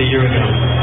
a year ago.